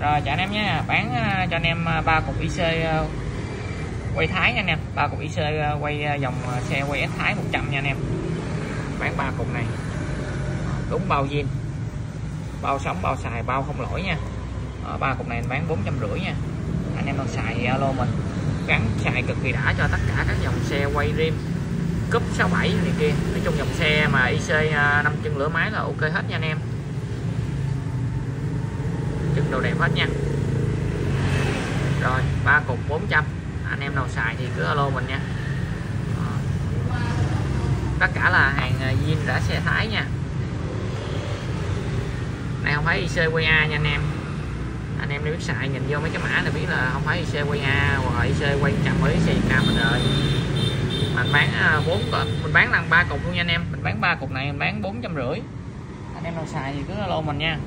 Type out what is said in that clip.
rồi chào anh em nhé. Bán ờ, cho anh em ờ, ba cục IC ờ, quay thái nha anh em. Ba cục IC quay dòng xe quay S thái 100 nha anh em. Bán ba cục này. Đúng bao zin. Bao sống bao xài bao không lỗi nha. Ba cục này bán bốn trăm rưỡi nha. Anh em đang xài alo mình. Gắn xài cực kỳ đã cho tất cả các dòng xe quay rim cúp 67 này kia. Nói chung dòng xe mà IC ờ, năm chân lửa máy là ok hết nha anh em đồ đẹp hết nha. Rồi ba cục 400 anh em nào xài thì cứ alo mình nha. Ờ. Tất cả là hàng ờ, zin đã xe thái nha. Này không phải ICQA nha anh em. Anh em nếu biết xài nhìn vô mấy cái mã này biết là không phải ICQA hoặc là IC quay với xe Việt Nam mình rồi mình bán à, bốn mình bán làm ba cục luôn nha anh em. Mình bán ba cục này mình bán bốn trăm rưỡi. Anh em nào xài thì cứ alo mình nha.